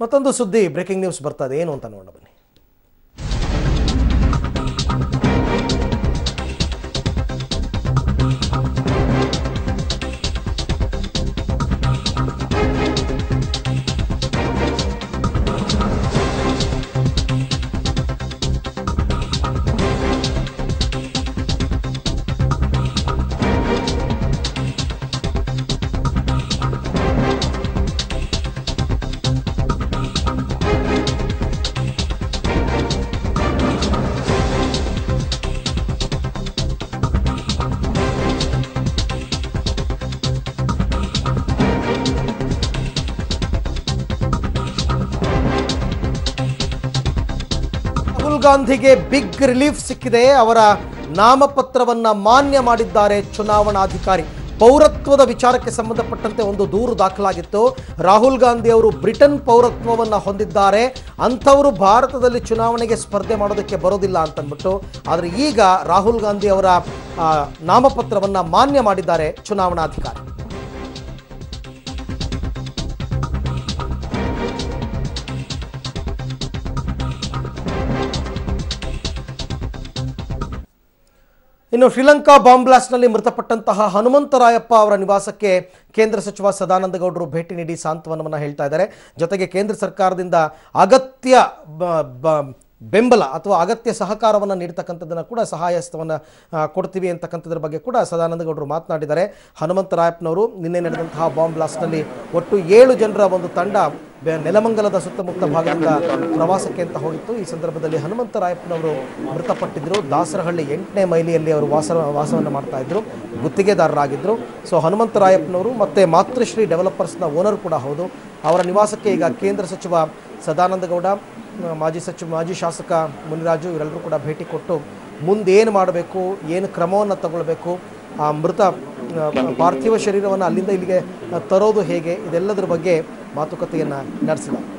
ಮತ್ತೊಂದು ಸುದ್ದಿ breaking news ಬರ್ತದೆ. ಏನು ಅಂತ ನೋಡೋಣ ಬನ್ನಿ. ರಾಹುಲ್ ಗಾಂಧಿಗೆ ಬಿಗ್ ರಿಲೀಫ್ ಸಿಕ್ಕಿದೆ. ಅವರ ನಾಮಪತ್ರವನ್ನ ಮಾನ್ಯ ಮಾಡಿದ್ದಾರೆ ಚುನಾವಣಾಧಿಕಾರಿ. ಪೌರತ್ವದ ವಿಚಾರಕ್ಕೆ ಸಂಬಂಧಪಟ್ಟಂತೆ ಒಂದು ದೂರು ದಾಖಲಾಗಿತ್ತು. ರಾಹುಲ್ ಗಾಂಧಿ ಅವರು ಬ್ರಿಟನ್ ಪೌರತ್ವವನ್ನು ಹೊಂದಿದ್ದಾರೆ. ಅಂಥವರು ಭಾರತದಲ್ಲಿ ಚುನಾವಣೆಗೆ ಸ್ಪರ್ಧೆ ಮಾಡೋದಕ್ಕೆ ಬರೋದಿಲ್ಲ ಅಂತಂದ್ಬಿಟ್ಟು ಆದರೆ ಈಗ ರಾಹುಲ್ ಗಾಂಧಿ ಅವರ ನಾಮಪತ್ರವನ್ನು ಮಾನ್ಯ ಮಾಡಿದ್ದಾರೆ ಚುನಾವಣಾಧಿಕಾರಿ. ಇನ್ನು ಶ್ರೀಲಂಕಾ ಬಾಂಬ್ ಬ್ಲಾಸ್ಟ್ನಲ್ಲಿ ಮೃತಪಟ್ಟಂತಹ ಹನುಮಂತರಾಯಪ್ಪ ಅವರ ನಿವಾಸಕ್ಕೆ ಕೇಂದ್ರ ಸಚಿವ ಸದಾನಂದ ಗೌಡರು ಭೇಟಿ ನೀಡಿ ಸಾಂತ್ವನವನ್ನು ಹೇಳ್ತಾ ಇದ್ದಾರೆ. ಜೊತೆಗೆ ಕೇಂದ್ರ ಸರ್ಕಾರದಿಂದ ಅಗತ್ಯ ಬೆಂಬಲ ಅಥವಾ ಅಗತ್ಯ ಸಹಕಾರವನ್ನು ನೀಡ್ತಕ್ಕಂಥದ್ದನ್ನು ಕೂಡ ಸಹಾಯಸ್ತವನ್ನು ಕೊಡ್ತೀವಿ ಅಂತಕ್ಕಂಥದ್ರ ಬಗ್ಗೆ ಕೂಡ ಸದಾನಂದ ಗೌಡರು ಮಾತನಾಡಿದ್ದಾರೆ ಹನುಮಂತರಾಯಪ್ಪನವರು ನಿನ್ನೆ ನಡೆದಂತಹ ಬಾಂಬ್ ಬ್ಲಾಸ್ಟ್ನಲ್ಲಿ ಒಟ್ಟು ಏಳು ಜನರ ಒಂದು ತಂಡ ನೆಲಮಂಗಲದ ಸುತ್ತಮುತ್ತ ಭಾಗದಿಂದ ಪ್ರವಾಸಕ್ಕೆ ಅಂತ ಹೋಗಿತ್ತು. ಈ ಸಂದರ್ಭದಲ್ಲಿ ಹನುಮಂತರಾಯಪ್ಪನವರು ಮೃತಪಟ್ಟಿದ್ದರು ದಾಸರಹಳ್ಳಿ ಎಂಟನೇ ಮೈಲಿಯಲ್ಲಿ ಅವರು ವಾಸ ವಾಸವನ್ನು ಮಾಡ್ತಾ ಇದ್ರು. ಗುತ್ತಿಗೆದಾರರಾಗಿದ್ದರು ಸೊ ಹನುಮಂತರಾಯಪ್ಪನವರು ಮತ್ತು ಮಾತೃಶ್ರೀ ಡೆವಲಪರ್ಸ್ನ ಓನರ್ ಕೂಡ ಹೌದು. ಅವರ ನಿವಾಸಕ್ಕೆ ಈಗ ಕೇಂದ್ರ ಸಚಿವ ಸದಾನಂದ ಗೌಡ ಆ, ಮಾಜಿ ಸಚಿವ ಮಾಜಿ ಶಾಸಕ ಮುನಿರಾಜು ಇವರೆಲ್ಲರೂ ಕೂಡ ಭೇಟಿ ಕೊಟ್ಟು ಮುಂದೆ ಏನು ಮಾಡಬೇಕು, ಏನು ಕ್ರಮವನ್ನು ತಗೊಳ್ಬೇಕು, ಆ ಮೃತ ಪಾರ್ಥಿವ ಶರೀರವನ್ನು ಅಲ್ಲಿಂದ ಇಲ್ಲಿಗೆ ತರೋದು ಹೇಗೆ, ಇದೆಲ್ಲದರ ಬಗ್ಗೆ ಮಾತುಕತೆಯನ್ನು ನಡೆಸಿದ್ದಾರೆ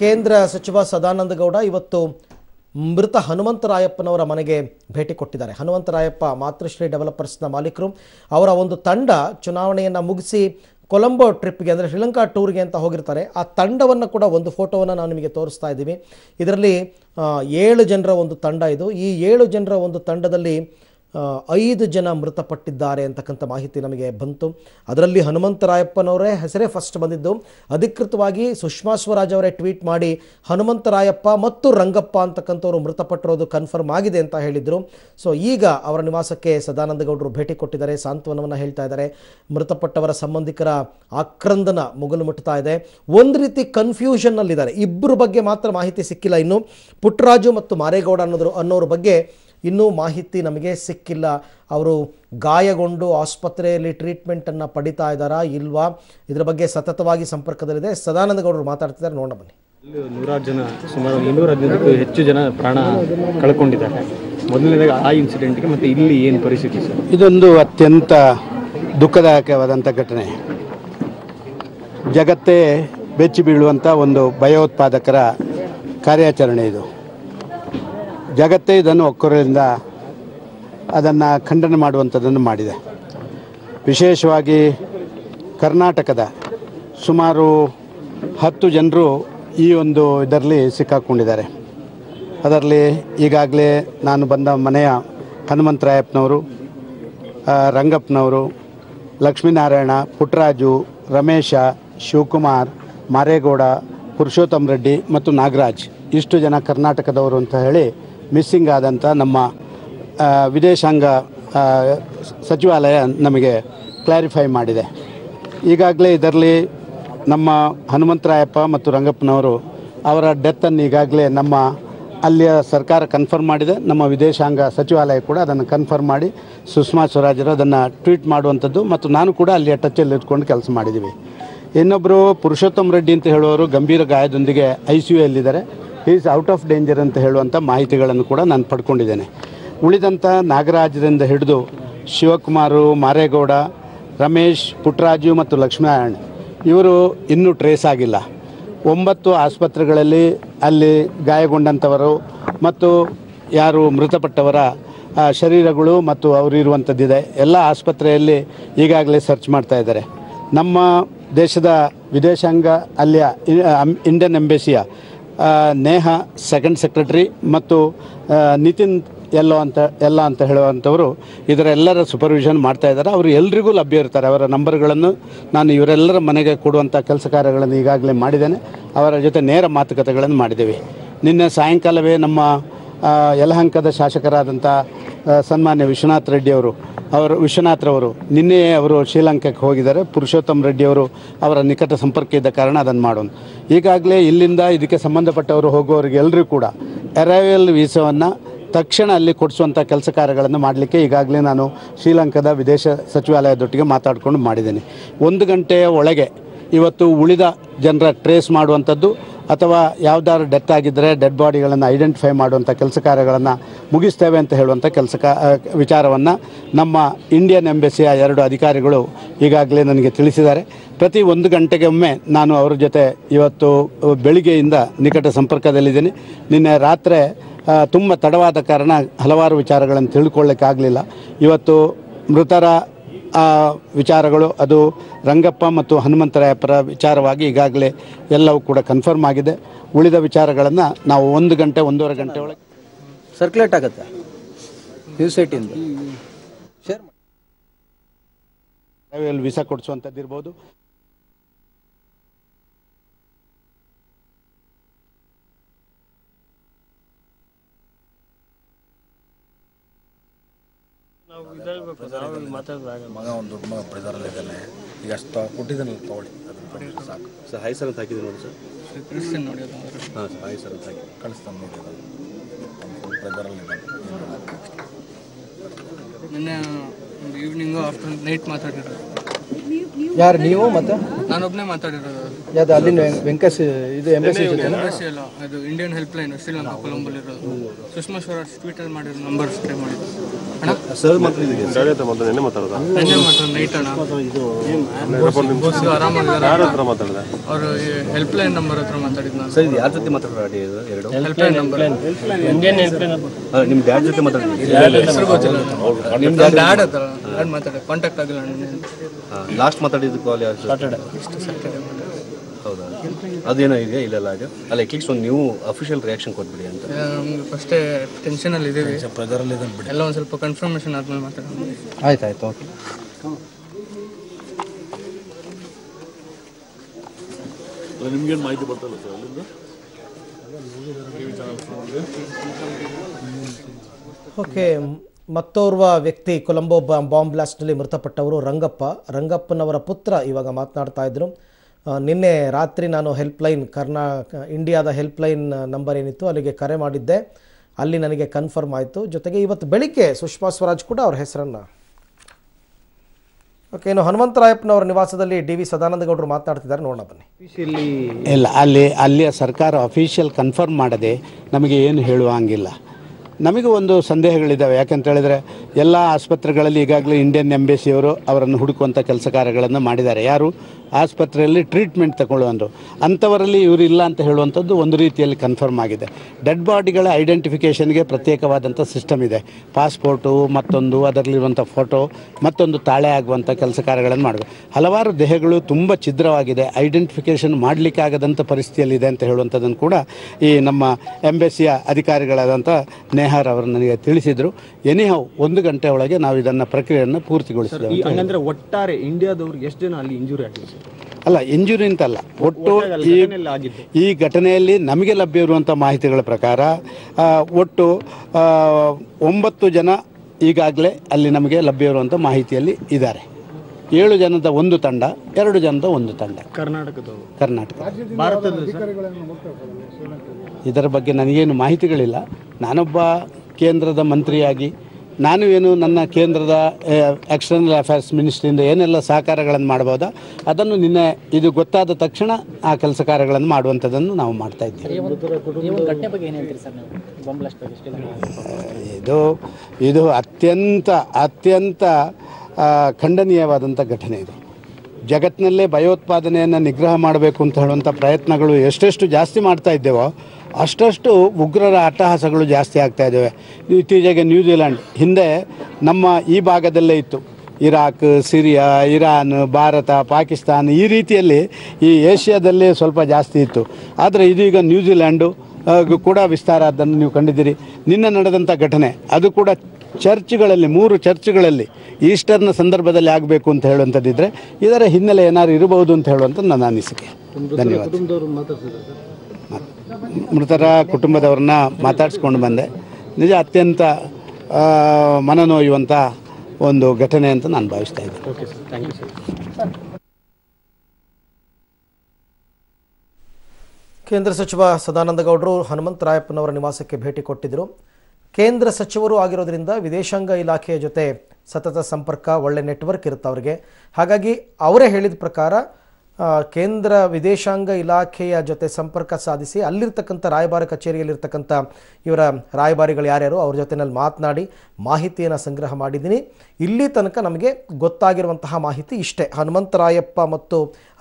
ಕೇಂದ್ರ ಸಚಿವ ಸದಾನಂದ ಗೌಡ ಇವತ್ತು ಮೃತ ಹನುಮಂತರಾಯಪ್ಪನವರ ಮನೆಗೆ ಭೇಟಿ ಕೊಟ್ಟಿದ್ದಾರೆ. ಹನುಮಂತರಾಯಪ್ಪ ಮಾತೃಶ್ರೀ ಡೆವಲಪರ್ಸ್ನ ಮಾಲೀಕರು. ಅವರ ಒಂದು ತಂಡ ಚುನಾವಣೆಯನ್ನು ಮುಗಿಸಿ ಕೊಲಂಬೋ ಟ್ರಿಪ್ಗೆ ಅಂದರೆ ಶ್ರೀಲಂಕಾ ಟೂರ್ಗೆ ಅಂತ ಹೋಗಿರ್ತಾರೆ. ಆ ತಂಡವನ್ನು ಕೂಡ ಒಂದು ಫೋಟೋವನ್ನು ನಾವು ನಿಮಗೆ ತೋರಿಸ್ತಾ ಇದ್ದೀವಿ ಇದರಲ್ಲಿ ಏಳು ಜನರ ಒಂದು ತಂಡ ಇದು. ಈ ಏಳು ಜನರ ಒಂದು ತಂಡದಲ್ಲಿ ಐದು ಜನ ಮೃತಪಟ್ಟಿದ್ದಾರೆ ಅಂತಕ್ಕಂಥ ಮಾಹಿತಿ ನಮಗೆ ಬಂತು. ಅದರಲ್ಲಿ ಹನುಮಂತರಾಯಪ್ಪನವರೇ ಹೆಸರೇ ಫಸ್ಟ್ ಬಂದಿದ್ದು. ಅಧಿಕೃತವಾಗಿ ಸುಷ್ಮಾ ಸ್ವರಾಜ್ ಅವರೇ ಟ್ವೀಟ್ ಮಾಡಿ, ಹನುಮಂತರಾಯಪ್ಪ ಮತ್ತು ರಂಗಪ್ಪ ಅಂತಕ್ಕಂಥವ್ರು ಮೃತಪಟ್ಟಿರೋದು ಕನ್ಫರ್ಮ್ ಆಗಿದೆ ಅಂತ ಹೇಳಿದರು. ಸೊ ಈಗ ಅವರ ನಿವಾಸಕ್ಕೆ ಸದಾನಂದಗೌಡರು ಭೇಟಿ ಕೊಟ್ಟಿದ್ದಾರೆ, ಸಾಂತ್ವನವನ್ನು ಹೇಳ್ತಾ ಇದ್ದಾರೆ. ಮೃತಪಟ್ಟವರ ಸಂಬಂಧಿಕರ ಆಕ್ರಂದನ ಮುಗಲು ಮುಟ್ತಾ ಇದೆ. ಒಂದು ರೀತಿ ಕನ್ಫ್ಯೂಷನ್ನಲ್ಲಿದ್ದಾರೆ ಇಬ್ಬರ ಬಗ್ಗೆ ಮಾತ್ರ ಮಾಹಿತಿ ಸಿಕ್ಕಿಲ್ಲ ಇನ್ನು. ಪುಟ್ಟರಾಜು ಮತ್ತು ಮಾರೇಗೌಡ ಅನ್ನೋದ್ರು ಅನ್ನೋರ ಬಗ್ಗೆ ಇನ್ನೂ ಮಾಹಿತಿ ನಮಗೆ ಸಿಕ್ಕಿಲ್ಲ. ಅವರು ಗಾಯಗೊಂಡು ಆಸ್ಪತ್ರೆಯಲ್ಲಿ ಟ್ರೀಟ್ಮೆಂಟನ್ನು ಪಡಿತಾ ಇದ್ದಾರಾ ಇಲ್ವಾ? ಇದರ ಬಗ್ಗೆ ಸತತವಾಗಿ ಸಂಪರ್ಕದಲ್ಲಿದೆ. ಸದಾನಂದ ಗೌಡರು ಮಾತಾಡ್ತಿದ್ದಾರೆ. ನೋಡೋಣ ಬನ್ನಿ. ನೂರಾರು ಜನ ಸುಮಾರು ಇನ್ನೂರ ಹದಿನೈದಕ್ಕೂ ಹೆಚ್ಚು ಜನ ಪ್ರಾಣ ಕಳ್ಕೊಂಡಿದ್ದಾರೆ. ಮೊದಲನೇದಾಗಿ ಆ ಇನ್ಸಿಡೆಂಟ್ಗೆ ಮತ್ತು ಇಲ್ಲಿ ಏನು ಪರಿಸ್ಥಿತಿ ಸರ್? ಇದೊಂದು ಅತ್ಯಂತ ದುಃಖದಾಯಕವಾದಂಥ ಘಟನೆ. ಜಗತ್ತೇ ಬೆಚ್ಚಿ ಬೀಳುವಂಥ ಒಂದು ಭಯೋತ್ಪಾದಕರ ಕಾರ್ಯಾಚರಣೆ ಇದು. ಜಗತ್ತೇ ಇದನ್ನು ಒಕ್ಕೊರಲಿಂದ ಅದನ್ನು ಖಂಡನೆ ಮಾಡುವಂಥದ್ದನ್ನು ಮಾಡಿದೆ. ವಿಶೇಷವಾಗಿ ಕರ್ನಾಟಕದ ಸುಮಾರು ಹತ್ತು ಜನರು ಈ ಒಂದು ಇದರಲ್ಲಿ ಸಿಕ್ಕಾಕ್ಕೊಂಡಿದ್ದಾರೆ ಅದರಲ್ಲಿ ಈಗಾಗಲೇ ನಾನು ಬಂದ ಮನೆಯ ಹನುಮಂತರಾಯಪ್ಪನವರು ರಂಗಪ್ಪನವರು, ಲಕ್ಷ್ಮೀನಾರಾಯಣ ಪುಟ್ಟರಾಜು ರಮೇಶ, ಶಿವಕುಮಾರ್, ಮಾರೇಗೌಡ, ಪುರುಷೋತ್ತಮ ರೆಡ್ಡಿ ಮತ್ತು ನಾಗರಾಜ್ ಇಷ್ಟು ಜನ ಕರ್ನಾಟಕದವರು ಅಂತ ಹೇಳಿ ಮಿಸ್ಸಿಂಗ್ ಆದಂಥ ನಮ್ಮ ವಿದೇಶಾಂಗ ಸಚಿವಾಲಯ ನಮಗೆ ಕ್ಲಾರಿಫೈ ಮಾಡಿದೆ. ಈಗಾಗಲೇ ಇದರಲ್ಲಿ ನಮ್ಮ ಹನುಮಂತರಾಯಪ್ಪ ಮತ್ತು ರಂಗಪ್ಪನವರು ಅವರ ಡೆತ್ತನ್ನು ಈಗಾಗಲೇ ನಮ್ಮ ಅಲ್ಲಿಯ ಸರ್ಕಾರ ಕನ್ಫರ್ಮ್ ಮಾಡಿದೆ. ನಮ್ಮ ವಿದೇಶಾಂಗ ಸಚಿವಾಲಯ ಕೂಡ ಅದನ್ನು ಕನ್ಫರ್ಮ್ ಮಾಡಿ ಸುಷ್ಮಾ ಸ್ವರಾಜರು ಅದನ್ನು ಟ್ವೀಟ್ ಮಾಡುವಂಥದ್ದು ಮತ್ತು ನಾನು ಕೂಡ ಅಲ್ಲಿಯ ಟಚ್ಚಲ್ಲಿ ಇಟ್ಕೊಂಡು ಕೆಲಸ ಮಾಡಿದ್ದೀವಿ. ಇನ್ನೊಬ್ಬರು ಪುರುಷೋತ್ತಮ್ ರೆಡ್ಡಿ ಅಂತ ಹೇಳುವವರು ಗಂಭೀರ ಗಾಯದೊಂದಿಗೆ I C U is out of danger ಅಂತ ಹೇಳುವಂಥ ಮಾಹಿತಿಗಳನ್ನು ಕೂಡ ನಾನು ಪಡ್ಕೊಂಡಿದ್ದೇನೆ. ಉಳಿದಂಥ ನಾಗರಾಜರಿಂದ ಹಿಡಿದು ಶಿವಕುಮಾರು, ಮಾರೇಗೌಡ, ರಮೇಶ್ ಪುಟ್ಟರಾಜು ಮತ್ತು ಲಕ್ಷ್ಮೀನಾರಾಯಣ್, ಇವರು ಇನ್ನೂ ಟ್ರೇಸ್ ಆಗಿಲ್ಲ. ಒಂಬತ್ತು ಆಸ್ಪತ್ರೆಗಳಲ್ಲಿ ಅಲ್ಲಿ ಗಾಯಗೊಂಡಂಥವರು ಮತ್ತು ಯಾರು ಮೃತಪಟ್ಟವರ ಶರೀರಗಳು ಮತ್ತು ಅವರು ಇರುವಂಥದ್ದಿದೆ. ಎಲ್ಲ ಆಸ್ಪತ್ರೆಯಲ್ಲಿ ಈಗಾಗಲೇ ಸರ್ಚ್ ಮಾಡ್ತಾ ಇದ್ದಾರೆ. ನಮ್ಮ ದೇಶದ ವಿದೇಶಾಂಗ ಅಲ್ಲಿಯ ಇಂಡಿಯನ್ ಎಂಬೆಸಿಯ ನೇಹ ಸೆಕೆಂಡ್ ಸೆಕ್ರೆಟರಿ ಮತ್ತು ನಿತಿನ್ ಎಲ್ಲೋ ಅಂತ, ಎಲ್ಲ ಅಂತ ಹೇಳುವಂಥವರು ಇದರ ಎಲ್ಲರ ಸೂಪರ್ವಿಷನ್ ಮಾಡ್ತಾ ಇದ್ದಾರೆ. ಅವರು ಎಲ್ರಿಗೂ ಲಭ್ಯ ಇರ್ತಾರೆ. ಅವರ ನಂಬರ್ಗಳನ್ನು ನಾನು ಇವರೆಲ್ಲರ ಮನೆಗೆ ಕೊಡುವಂಥ ಕೆಲಸ ಕಾರ್ಯಗಳನ್ನು ಈಗಾಗಲೇ ಮಾಡಿದ್ದೇನೆ. ಅವರ ಜೊತೆ ನೇರ ಮಾತುಕತೆಗಳನ್ನು ಮಾಡಿದ್ದೇವೆ. ನಿನ್ನೆ ಸಾಯಂಕಾಲವೇ ನಮ್ಮ ಯಲಹಂಕದ ಶಾಸಕರಾದಂಥ ಸನ್ಮಾನ್ಯ ವಿಶ್ವನಾಥ್ ರೆಡ್ಡಿ ಅವರು ವಿಶ್ವನಾಥ್ರವರು ನಿನ್ನೆ ಅವರು ಶ್ರೀಲಂಕಾಕ್ಕೆ ಹೋಗಿದ್ದಾರೆ. ಪುರುಷೋತ್ತಮ್ ರೆಡ್ಡಿ ಅವರು ಅವರ ನಿಕಟ ಸಂಪರ್ಕ ಇದ್ದ ಕಾರಣ ಅದನ್ನು ಮಾಡೋಣ. ಈಗಾಗಲೇ ಇಲ್ಲಿಂದ ಇದಕ್ಕೆ ಸಂಬಂಧಪಟ್ಟವರು ಹೋಗುವವರಿಗೆ ಎಲ್ಲರೂ ಕೂಡ ಅರೈವಲ್ ವೀಸಾವನ್ನು ತಕ್ಷಣ ಅಲ್ಲಿ ಕೊಡಿಸುವಂಥ ಕೆಲಸ ಕಾರ್ಯಗಳನ್ನು ಮಾಡಲಿಕ್ಕೆ ಈಗಾಗಲೇ ನಾನು ಶ್ರೀಲಂಕಾದ ವಿದೇಶ ಸಚಿವಾಲಯದೊಟ್ಟಿಗೆ ಮಾತಾಡಿಕೊಂಡು ಮಾಡಿದ್ದೀನಿ. ಒಂದು ಗಂಟೆಯ ಒಳಗೆ ಇವತ್ತು ಉಳಿದ ಜನರ ಟ್ರೇಸ್ ಮಾಡುವಂಥದ್ದು ಅಥವಾ ಯಾವುದಾದ್ರು ಡೆತ್ ಆಗಿದ್ದರೆ ಡೆಡ್ ಬಾಡಿಗಳನ್ನು ಐಡೆಂಟಿಫೈ ಮಾಡುವಂಥ ಕೆಲಸ ಕಾರ್ಯಗಳನ್ನು ಮುಗಿಸ್ತೇವೆ ಅಂತ ಹೇಳುವಂಥ ಕೆಲಸ ಕ ವಿಚಾರವನ್ನು ನಮ್ಮ ಇಂಡಿಯನ್ ಎಂಬೆಸಿಯ ಎರಡು ಅಧಿಕಾರಿಗಳು ಈಗಾಗಲೇ ನನಗೆ ತಿಳಿಸಿದ್ದಾರೆ. ಪ್ರತಿ ಒಂದು ಗಂಟೆಗೆ ಒಮ್ಮೆ ನಾನು ಅವರ ಜೊತೆ ಇವತ್ತು ಬೆಳಿಗ್ಗೆಯಿಂದ ನಿಕಟ ಸಂಪರ್ಕದಲ್ಲಿದ್ದೀನಿ. ನಿನ್ನೆ ರಾತ್ರಿ ತುಂಬ ತಡವಾದ ಕಾರಣ ಹಲವಾರು ವಿಚಾರಗಳನ್ನು ತಿಳ್ಕೊಳ್ಳೋಕ್ಕಾಗಲಿಲ್ಲ. ಇವತ್ತು ಮೃತರ ವಿಚಾರಗಳು ಅದು ರಂಗಪ್ಪ ಮತ್ತು ಹನುಮಂತರಾಯಪ್ಪರ ವಿಚಾರವಾಗಿ ಈಗಾಗಲೇ ಎಲ್ಲವೂ ಕೂಡ ಕನ್ಫರ್ಮ್ ಆಗಿದೆ. ಉಳಿದ ವಿಚಾರಗಳನ್ನು ನಾವು ಒಂದು ಗಂಟೆ ಒಂದೂವರೆ ಗಂಟೆ ಒಳಗೆ ಸರ್ಕ್ಯುಲೇಟ್ ಆಗುತ್ತೆ? ನ್ಯೂಸ್ ಶೇರ್ ಟ್ರಾವೆಲ್ ವೀಸಾ ಕೊಡಿಸುವಂಥದ್ದು ಇರ್ಬೋದು ಮಗ ಒಂದು ದೊಡ್ಡ ಮಗ ಈಗ ಅಷ್ಟು ಕೊಟ್ಟಿದ್ದಾನಲ್ಲ ತಗೊಳ್ಳಿ ಅದು ಸಾಕು. ಸರ್ ಅಂತ ಹಾಕಿದ್ದೀನಿ ನೋಡಿ ಸರ್? ಹಾಂ ಸರ್ ಹಾಯ್ ಸರ್ ಅಂತ ಹಾಕಿ. ಕಳಿಸ್ತಾನೆ ನೋಡಿ ನಿನ್ನೆ ಒಂದು ಈವ್ನಿಂಗು ಆಫ್ಟರ್ ನೈಟ್ ಮಾತಾಡಿರೋದು ಯಾರು ನೀವು ಮತ್ತೆ? ನಾನೊಬ್ಬನೇ ಮಾತಾಡಿರೋದು ಯಾವ್ದು ಅಲ್ಲಿನ ವೆಂಕಟೇಶ್ ಇದು ಎಂಬಸಿ ಜೊತೆ ಎಂಬಸಿ ಅಲ್ಲ ಅದು ಇಂಡಿಯನ್ ಹೆಲ್ಪ್ ಲೈನ್ ಶ್ರೀಲಂಕಾ ಕೊಲಂಬೋಲ್ ಇರೋದು. ಸುಷ್ಮಾ ಸ್ವರಾಜ್ ಟ್ವೀಟರ್ ಮಾಡಿರೋ ನಂಬರ್ ಸ್ಪ್ರೇ ಮಾಡಿದ್ರು ಅಣ್ಣ? ಸರ್ ಮಾತಾಡಿದ್ದೀನಿ ನಿನ್ನೆ ಮಾತಾಡೋದಾ. ನೆನ್ನೆ ಮಾತಾಡ ನೈಟ್ ಅಣ್ಣ. ಇದು ಆರಾಮಾಗಿದ್ದಾರೆ ಅವರು ಹೆಲ್ಪ್ ಲೈನ್ ನಂಬರ್ ಹತ್ರ ಮಾತಾಡಿದ್ದು ನಾನು. ಸರ್ ಇದು ಯಾರ ಜೊತೆ ಮಾತಾಡೋದು ಅಡಿ ಇದು ಎರಡು? ಹೆಲ್ಪ್ ಲೈನ್ ನಂಬರ್ ಹಾಂ ನಿಮ್ಮ ಡ್ಯಾಡ್ ಜೊತೆ ಮಾತಾಡಿದ್ರಿ ಹೆಸರು ಗೊತ್ತಿಲ್ಲ. ನಿಮ್ಮ ಡ್ಯಾಡ್ ಹತ್ರ ಡ್ಯಾಡ್ ಮಾತಾಡಿ ಕಾಂಟ್ಯಾಕ್ಟ್ ಆಗಿಲ್ಲ ಲಾಸ್ಟ್ ಮಾತಾಡಿದ್ದು ಕಾಲ್ ಯಾರು ಸರ್ ಹೌದಾ? ಅದೇನೋ ಇದೆಯಾ ಇಲ್ಲಲ್ಲ ಅದು? ಅಲ್ಲ ಅಟ್ಲೀಸ್ಟ್ ಒಂದು ನೀವು ಅಫಿಷಿಯಲ್ ರಿಯಾಕ್ಷನ್ ಕೊಟ್ಬಿಡಿ ಅಂತ. ನಮ್ಗೆ ಫಸ್ಟೇ ಟೆನ್ಷನಲ್ಲಿ ಇದ್ದೀವಿ ಬಿಡಿ. ಎಲ್ಲ ಒಂದು ಸ್ವಲ್ಪ ಕನ್ಫರ್ಮೇಷನ್ ಆದ್ಮೇಲೆ ಮಾತಾಡೋಣ ಆಯ್ತು ಆಯ್ತು ಓಕೆ ಓಕೆ ಮತ್ತೋರ್ವ ವ್ಯಕ್ತಿ ಕೊಲಂಬೋ ಬಾಂಬ್ ಬ್ಲಾಸ್ಟ್ನಲ್ಲಿ ಮೃತಪಟ್ಟವರು ರಂಗಪ್ಪ. ರಂಗಪ್ಪನವರ ಪುತ್ರ ಇವಾಗ ಮಾತನಾಡ್ತಾ ಇದ್ರು. ನಿನ್ನೆ ರಾತ್ರಿ ನಾನು ಹೆಲ್ಪ್ಲೈನ್ ಕರ್ನಾ, ಇಂಡಿಯಾದ ಹೆಲ್ಪ್ಲೈನ್ ನಂಬರ್ ಏನಿತ್ತು ಅಲ್ಲಿಗೆ ಕರೆ ಮಾಡಿದ್ದೆ. ಅಲ್ಲಿ ನನಗೆ ಕನ್ಫರ್ಮ್ ಆಯಿತು. ಜೊತೆಗೆ ಇವತ್ತು ಬೆಳಿಗ್ಗೆ ಸುಷ್ಮಾ ಸ್ವರಾಜ್ ಕೂಡ ಅವ್ರ ಹೆಸರನ್ನು. ಓಕೆ, ಇನ್ನು ಹನುಮಂತರಾಯಪ್ಪನವರ ನಿವಾಸದಲ್ಲಿ ಡಿ ವಿ ಸದಾನಂದ ಗೌಡರು ಮಾತನಾಡ್ತಿದ್ದಾರೆ. ನೋಡೋಣ ಬನ್ನಿ. ಇಲ್ಲಿ, ಅಲ್ಲಿ, ಅಲ್ಲಿಯ ಸರ್ಕಾರ ಅಫಿಷಿಯಲ್ ಕನ್ಫರ್ಮ್ ಮಾಡದೆ ನಮಗೆ ಏನು ಹೇಳುವಂಗಿಲ್ಲ. ನಮಗೆ ಒಂದು ಸಂದೇಹಗಳಿದ್ದಾವೆ ಯಾಕಂತ ಹೇಳಿದ್ರೆ ಎಲ್ಲ ಆಸ್ಪತ್ರೆಗಳಲ್ಲಿ ಈಗಾಗಲೇ ಇಂಡಿಯನ್ ಎಂಬೆಸಿಯವರು ಅವರನ್ನು ಹುಡುಕುವಂಥ ಕೆಲಸ ಕಾರ್ಯಗಳನ್ನು ಮಾಡಿದ್ದಾರೆ. ಯಾರು? ಆಸ್ಪತ್ರೆಯಲ್ಲಿ ಟ್ರೀಟ್ಮೆಂಟ್ ತಗೊಳ್ಳುವಂದರು ಅಂಥವರಲ್ಲಿ ಇವರು ಇಲ್ಲ ಅಂತ ಹೇಳುವಂಥದ್ದು ಒಂದು ರೀತಿಯಲ್ಲಿ ಕನ್ಫರ್ಮ್ ಆಗಿದೆ. ಡೆಡ್ ಬಾಡಿಗಳ ಐಡೆಂಟಿಫಿಕೇಷನ್ಗೆ ಪ್ರತ್ಯೇಕವಾದಂಥ ಸಿಸ್ಟಮ್ ಇದೆ. ಪಾಸ್ಪೋರ್ಟು ಮತ್ತೊಂದು ಅದರಲ್ಲಿರುವಂಥ ಫೋಟೋ ಮತ್ತೊಂದು ತಾಳೆ ಆಗುವಂಥ ಕೆಲಸ ಕಾರ್ಯಗಳನ್ನು ಮಾಡಬೇಕು ಹಲವಾರು ದೇಹಗಳು ತುಂಬ ಛಿದ್ರವಾಗಿದೆ. ಐಡೆಂಟಿಫಿಕೇಷನ್ ಮಾಡಲಿಕ್ಕಾಗದಂಥ ಪರಿಸ್ಥಿತಿಯಲ್ಲಿದೆ ಅಂತ ಹೇಳುವಂಥದ್ದನ್ನು ಕೂಡ ಈ ನಮ್ಮ ಎಂಬೆಸಿಯ ಅಧಿಕಾರಿಗಳಾದಂಥ ನೇಹಾರ್ ಅವರು ನನಗೆ ತಿಳಿಸಿದರು. ಎನಿಹೌ ಒಂದು ಗಂಟೆ ಒಳಗೆ ನಾವು ಇದನ್ನು ಪ್ರಕ್ರಿಯೆಯನ್ನು ಪೂರ್ತಿಗೊಳಿಸಿದ್ದೇವೆ ಒಟ್ಟಾರೆ ಇಂಡಿಯಾದವ್ರಿಗೆ ಎಷ್ಟು ಜನ ಅಲ್ಲಿ ಇಂಜುರಿ ಆಗಿದೆ ಅಲ್ಲ ಇಂಜುರಿ ಅಂತಲ್ಲ. ಒಟ್ಟು ಈ ಘಟನೆಯಲ್ಲಿ ಈ ಘಟನೆಯಲ್ಲಿ ನಮಗೆ ಲಭ್ಯ ಇರುವಂಥ ಮಾಹಿತಿಗಳ ಪ್ರಕಾರ ಒಟ್ಟು ಒಂಬತ್ತು ಜನ ಈಗಾಗಲೇ ಅಲ್ಲಿ ನಮಗೆ ಲಭ್ಯ ಇರುವಂಥ ಮಾಹಿತಿಯಲ್ಲಿ ಇದ್ದಾರೆ. ಏಳು ಜನದ ಒಂದು ತಂಡ ಎರಡು ಜನದ ಒಂದು ತಂಡ. ಕರ್ನಾಟಕದ ಕರ್ನಾಟಕ. ಇದರ ಬಗ್ಗೆ ನನಗೇನು ಮಾಹಿತಿಗಳಿಲ್ಲ. ನಾನೊಬ್ಬ ಕೇಂದ್ರದ ಮಂತ್ರಿಯಾಗಿ ನಾನು ಏನು ನನ್ನ ಕೇಂದ್ರದ ಎಕ್ಸ್ಟರ್ನಲ್ ಅಫೇರ್ಸ್ ಮಿನಿಸ್ಟ್ರಿಯಿಂದ ಏನೆಲ್ಲ ಸಹಕಾರಗಳನ್ನು ಮಾಡ್ಬೋದಾ ಅದನ್ನು ನಿನ್ನೆ ಇದು ಗೊತ್ತಾದ ತಕ್ಷಣ ಆ ಕೆಲಸ ಕಾರ್ಯಗಳನ್ನು ಮಾಡುವಂಥದ್ದನ್ನು ನಾವು ಮಾಡ್ತಾ ಇದ್ದೀವಿ. ಇದು ಇದು ಅತ್ಯಂತ ಅತ್ಯಂತ ಖಂಡನೀಯವಾದಂಥ ಘಟನೆ ಇದು. ಜಗತ್ತಿನಲ್ಲೇ ಭಯೋತ್ಪಾದನೆಯನ್ನು ನಿಗ್ರಹ ಮಾಡಬೇಕು ಅಂತ ಹೇಳುವಂಥ ಪ್ರಯತ್ನಗಳು ಎಷ್ಟೆಷ್ಟು ಜಾಸ್ತಿ ಮಾಡ್ತಾ ಇದ್ದೇವೋ ಅಷ್ಟಷ್ಟು ಉಗ್ರರ ಅಟ್ಟಹಾಸಗಳು ಜಾಸ್ತಿ ಆಗ್ತಾ ಇದ್ದಾವೆ. ಇತ್ತೀಚೆಗೆ ನ್ಯೂಜಿಲೆಂಡ್ ಹಿಂದೆ ನಮ್ಮ ಈ ಭಾಗದಲ್ಲೇ ಇತ್ತು. Iraq Syria Iran Bharat Pakistan ಈ ರೀತಿಯಲ್ಲಿ ಈ ಏಷ್ಯಾದಲ್ಲಿ ಸ್ವಲ್ಪ ಜಾಸ್ತಿ ಇತ್ತು. ಆದರೆ ಇದೀಗ ನ್ಯೂಜಿಲ್ಯಾಂಡು ಕೂಡ ವಿಸ್ತಾರ ಅದನ್ನು ನೀವು ಕಂಡಿದ್ದೀರಿ. ನಿನ್ನೆ ನಡೆದಂಥ ಘಟನೆ ಅದು ಕೂಡ ಚರ್ಚ್ಗಳಲ್ಲಿ ಮೂರು ಚರ್ಚ್ಗಳಲ್ಲಿ ಈಸ್ಟರ್ನ ಸಂದರ್ಭದಲ್ಲಿ ಆಗಬೇಕು ಅಂತ ಹೇಳುವಂಥದ್ದಿದ್ರೆ ಇದರ ಹಿನ್ನೆಲೆ ಏನಾದ್ರು ಇರಬಹುದು ಅಂತ ಹೇಳುವಂಥದ್ದು ನನ್ನ ಅನಿಸಿಕೆ. ಧನ್ಯವಾದ. ಮೃತರ ಕುಟುಂಬದವ್ರನ್ನ ಮಾತಾಡಿಸ್ಕೊಂಡು ಬಂದೆ. ನಿಜ ಅತ್ಯಂತ ಮನನೋಯುವಂಥ ಮನನೊಯ್ಯುವಂಥ ಒಂದು ಘಟನೆ ಅಂತ ನಾನು ಭಾವಿಸ್ತಾ ಇದ್ದೆ okay sir thank you sir ಕೇಂದ್ರ ಸಚಿವ ಸದಾನಂದ ಗೌಡರು ಹನುಮಂತರಾಯಪ್ಪನವರ ನಿವಾಸಕ್ಕೆ ಭೇಟಿ ಕೊಟ್ಟಿದ್ದರು ಕೇಂದ್ರ ಸಚಿವರು ಆಗಿರೋದ್ರಿಂದ ವಿದೇಶಾಂಗ ಇಲಾಖೆಯ ಜೊತೆ ಸತತ ಸಂಪರ್ಕ ಒಳ್ಳೆ ನೆಟ್ವರ್ಕ್ ಇರುತ್ತೆ ಅವರಿಗೆ. ಹಾಗಾಗಿ ಅವರೇ ಹೇಳಿದ ಪ್ರಕಾರ ಕೇಂದ್ರ ವಿದೇಶಾಂಗ ಇಲಾಖೆಯ ಜೊತೆ ಸಂಪರ್ಕ ಸಾಧಿಸಿ ಅಲ್ಲಿರ್ತಕ್ಕಂಥ ರಾಯಭಾರಿ ಕಚೇರಿಯಲ್ಲಿರ್ತಕ್ಕಂಥ ಇವರ ರಾಯಭಾರಿಗಳು ಯಾರ್ಯಾರು, ಅವ್ರ ಜೊತೆನಲ್ಲಿ ಮಾತನಾಡಿ ಮಾಹಿತಿಯನ್ನು ಸಂಗ್ರಹ ಮಾಡಿದ್ದೀನಿ. ಇಲ್ಲಿ ತನಕ ನಮಗೆ ಗೊತ್ತಾಗಿರುವಂತಹ ಮಾಹಿತಿ ಇಷ್ಟೇ. ಹನುಮಂತರಾಯಪ್ಪ ಮತ್ತು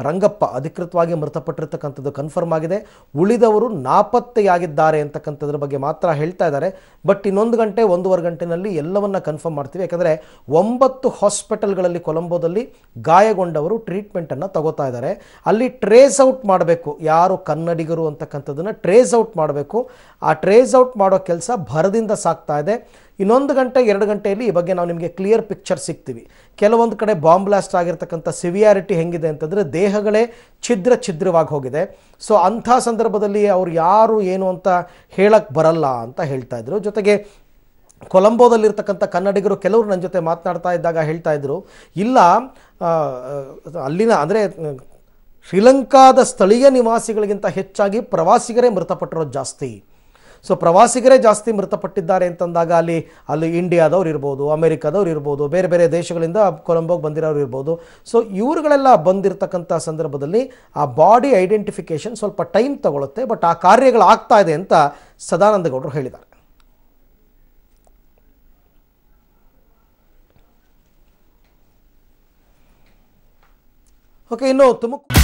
ರಂಗಪ್ಪ ಅಧಿಕೃತವಾಗಿ ಮೃತಪಟ್ಟಿರ್ತಕ್ಕಂಥದ್ದು ಕನ್ಫರ್ಮ್ ಆಗಿದೆ. ಉಳಿದವರು ನಾಪತ್ತೆಯಾಗಿದ್ದಾರೆ ಅಂತಕ್ಕಂಥದ್ರ ಬಗ್ಗೆ ಮಾತ್ರ ಹೇಳ್ತಾ ಇದ್ದಾರೆ. ಬಟ್ ಇನ್ನೊಂದು ಗಂಟೆ, ಒಂದೂವರೆ ಗಂಟೆನಲ್ಲಿ ಎಲ್ಲವನ್ನ ಕನ್ಫರ್ಮ್ ಮಾಡ್ತೀವಿ. ಯಾಕಂದರೆ ಒಂಬತ್ತು ಹಾಸ್ಪಿಟಲ್ಗಳಲ್ಲಿ ಕೊಲಂಬೋದಲ್ಲಿ ಗಾಯಗೊಂಡವರು ಟ್ರೀಟ್ಮೆಂಟನ್ನು ತಗೋತಾ ಇದ್ದಾರೆ. ಅಲ್ಲಿ ಟ್ರೇಸ್ ಔಟ್ ಮಾಡಬೇಕು. ಯಾರು ಕನ್ನಡಿಗರು ಅಂತಕ್ಕಂಥದ್ದನ್ನು ಟ್ರೇಸ್ ಔಟ್ ಮಾಡಬೇಕು. ಆ ಟ್ರೇಸ್ ಔಟ್ ಮಾಡೋ ಕೆಲಸ ಭರದಿಂದ ಸಾಕ್ತಾ ಇದೆ. ಇನ್ನೊಂದು ಗಂಟೆ, ಎರಡು ಗಂಟೆಯಲ್ಲಿ ಈ ಬಗ್ಗೆ ನಾವು ನಿಮಗೆ ಕ್ಲಿಯರ್ ಪಿಕ್ಚರ್ ಸಿಗ್ತೀವಿ. ಕೆಲವೊಂದು ಕಡೆ ಬಾಂಬ್ ಬ್ಲಾಸ್ಟ್ ಆಗಿರ್ತಕ್ಕಂಥ ಸಿವಿಯಾರಿಟಿ ಹೆಂಗಿದೆ ಅಂತಂದರೆ ದೇಹಗಳೇ ಛಿದ್ರ ಛಿದ್ರವಾಗಿ ಹೋಗಿದೆ. ಸೊ ಅಂಥ ಸಂದರ್ಭದಲ್ಲಿ ಅವರು ಯಾರು ಏನು ಅಂತ ಹೇಳಕ್ಕೆ ಬರಲ್ಲ ಅಂತ ಹೇಳ್ತಾ ಇದ್ರು. ಜೊತೆಗೆ ಕೊಲಂಬೋದಲ್ಲಿರ್ತಕ್ಕಂಥ ಕನ್ನಡಿಗರು ಕೆಲವರು ನನ್ನ ಜೊತೆ ಮಾತನಾಡ್ತಾ ಇದ್ದಾಗ ಹೇಳ್ತಾ ಇದ್ರು, ಇಲ್ಲ ಅಲ್ಲಿನ, ಅಂದರೆ ಶ್ರೀಲಂಕಾದ ಸ್ಥಳೀಯ ನಿವಾಸಿಗಳಿಗಿಂತ ಹೆಚ್ಚಾಗಿ ಪ್ರವಾಸಿಗರೇ ಮೃತಪಟ್ಟಿರೋದು ಜಾಸ್ತಿ. ಸೊ ಪ್ರವಾಸಿಗರೇ ಜಾಸ್ತಿ ಮೃತಪಟ್ಟಿದ್ದಾರೆ ಅಂತಂದಾಗ ಅಲ್ಲಿ ಅಲ್ಲಿ ಇಂಡಿಯಾದವ್ರು ಇರ್ಬೋದು, ಅಮೆರಿಕದವ್ರು ಇರ್ಬೋದು, ಬೇರೆ ಬೇರೆ ದೇಶಗಳಿಂದ ಕೊಲಂಬೋಗೆ ಬಂದಿರೋರು ಇರ್ಬೋದು. ಸೊ ಇವರುಗಳೆಲ್ಲ ಬಂದಿರತಕ್ಕಂಥ ಸಂದರ್ಭದಲ್ಲಿ ಆ ಬಾಡಿ ಐಡೆಂಟಿಫಿಕೇಷನ್ ಸ್ವಲ್ಪ ಟೈಮ್ ತಗೊಳುತ್ತೆ ಬಟ್ ಆ ಕಾರ್ಯಗಳು ಆಗ್ತಾ ಇದೆ ಅಂತ ಸದಾನಂದಗೌಡರು ಹೇಳಿದ್ದಾರೆ. ಓಕೆ ಇನ್ನು ತುಮಕೂರು